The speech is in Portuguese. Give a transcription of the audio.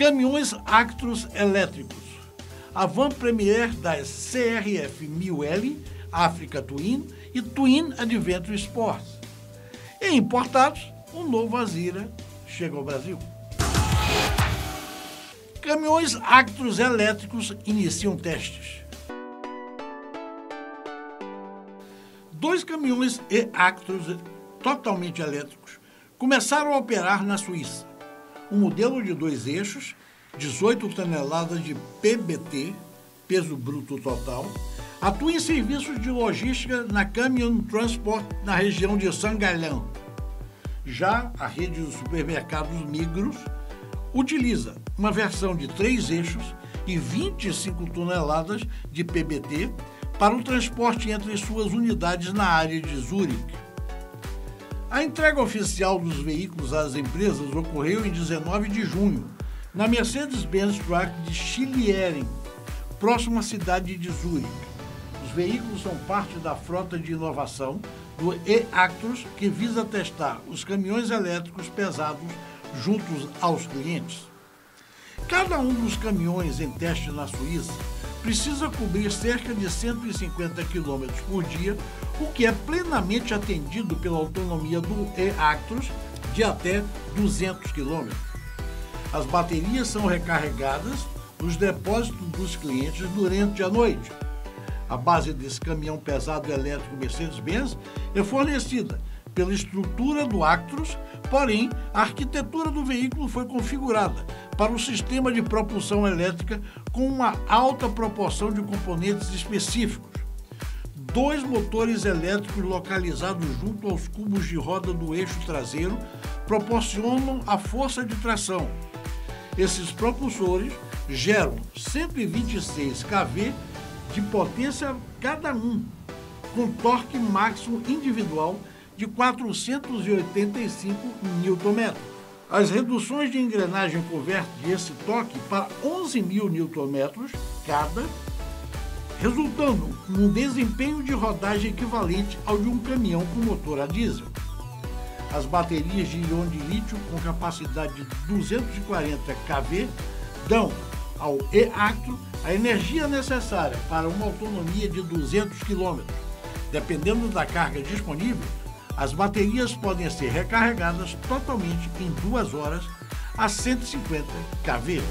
Caminhões Actros elétricos. A van premier das CRF 1000L, Africa Twin e Twin Adventure Sports. E importados, o novo Azira chega ao Brasil. Caminhões Actros elétricos iniciam testes. Dois caminhões e-Actros totalmente elétricos começaram a operar na Suíça. Um modelo de dois eixos, 18 toneladas de PBT, peso bruto total, atua em serviços de logística na Camion Transport na região de Sangalhão. Já a rede de supermercados Migros utiliza uma versão de três eixos e 25 toneladas de PBT para o transporte entre suas unidades na área de Zurique. A entrega oficial dos veículos às empresas ocorreu em 19 de junho, na Mercedes-Benz Truck de Chilieren, próximo à cidade de Zurique. Os veículos são parte da frota de inovação do e-Actros, que visa testar os caminhões elétricos pesados juntos aos clientes. Cada um dos caminhões em teste na Suíça precisa cobrir cerca de 150 km por dia, que é plenamente atendido pela autonomia do e-Actros de até 200 km. As baterias são recarregadas nos depósitos dos clientes durante a noite. A base desse caminhão pesado elétrico Mercedes-Benz é fornecida pela estrutura do Actros, porém a arquitetura do veículo foi configurada para o sistema de propulsão elétrica com uma alta proporção de componentes específicos. Dois motores elétricos localizados junto aos cubos de roda do eixo traseiro proporcionam a força de tração. Esses propulsores geram 126 kV de potência cada um, com torque máximo individual de 485 Nm. As reduções de engrenagem convertem esse toque para 11 mil Nm cada, resultando num desempenho de rodagem equivalente ao de um caminhão com motor a diesel. As baterias de íon de lítio com capacidade de 240 kV dão ao e-acto a energia necessária para uma autonomia de 200 km. Dependendo da carga disponível, as baterias podem ser recarregadas totalmente em duas horas a 150 kV.